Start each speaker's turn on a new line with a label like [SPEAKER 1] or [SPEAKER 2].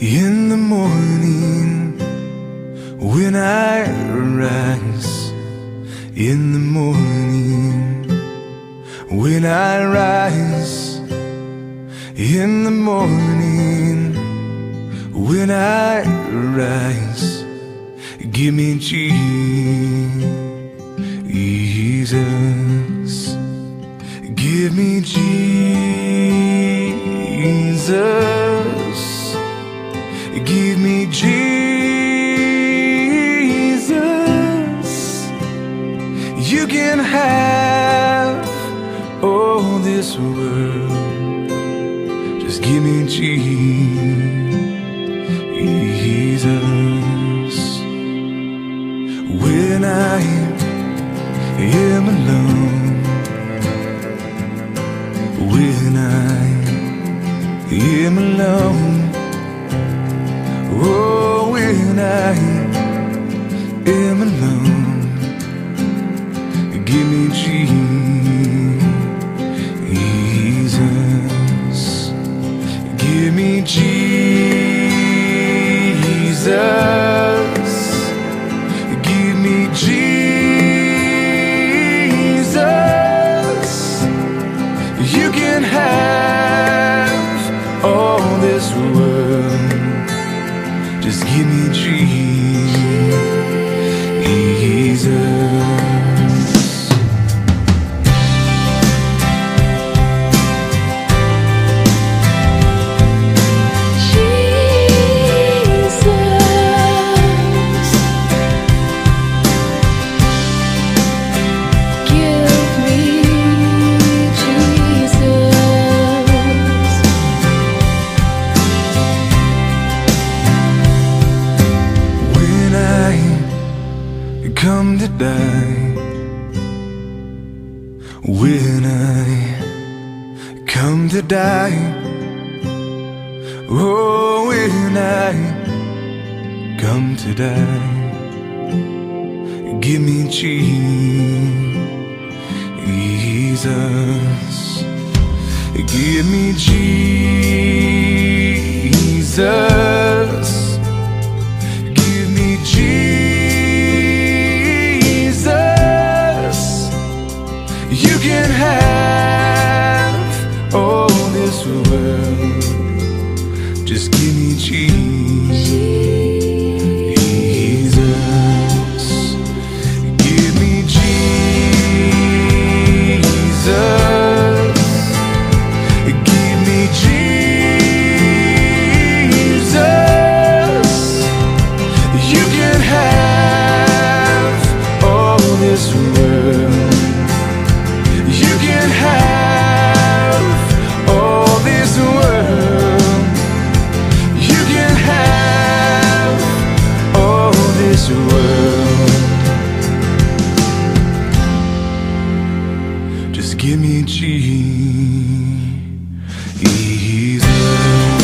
[SPEAKER 1] In the morning, when I rise, in the morning, when I rise, in the morning, when I rise, give me Jesus, give me Jesus. Jesus. You can have all this world. Just give me Jesus. When I am alone, when I am alone. When I am alone, give me Jesus. Give me Jesus. Give me Jesus. Just give me Jesus. Come to die, when I come to die, oh, when I come to die, give me Jesus, give me Jesus. Just give me Jesus. limite. E risão.